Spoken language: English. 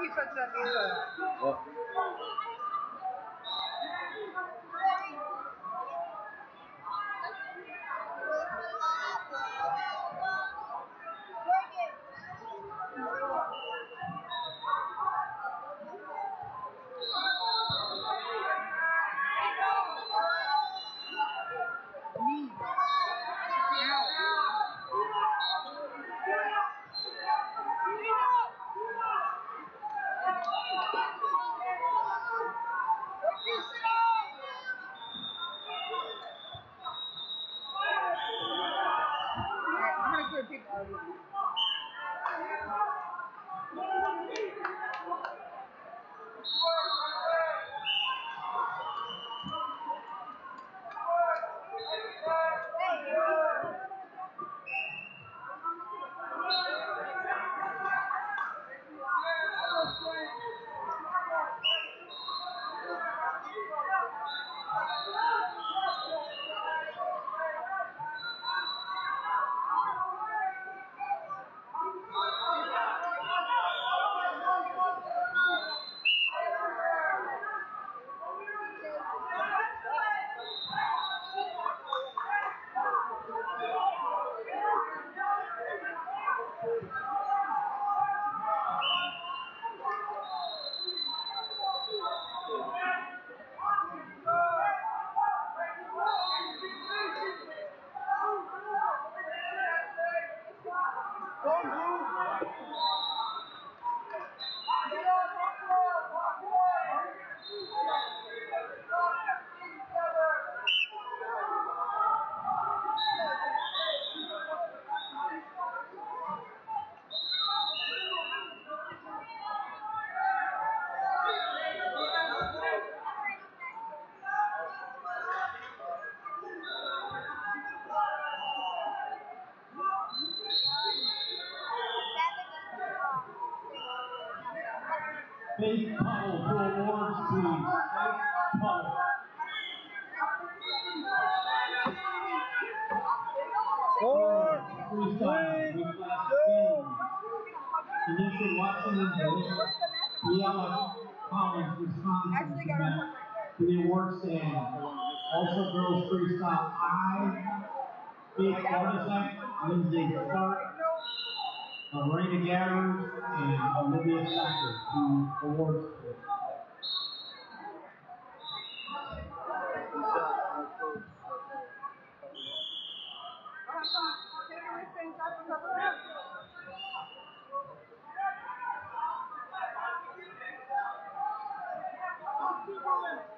rifa de. Gonna clear Faith Puddle for awards, please. Faith Puddle. Four, three, two. Tanisha Watson and Briella Collins, Wisconsin. Actually got our To the award stand. Also girls freestyle I. Faith Bartosek, Lindsay Clark, Uh, Marina Gabbers, and Olivia Sacker. To awards. Take a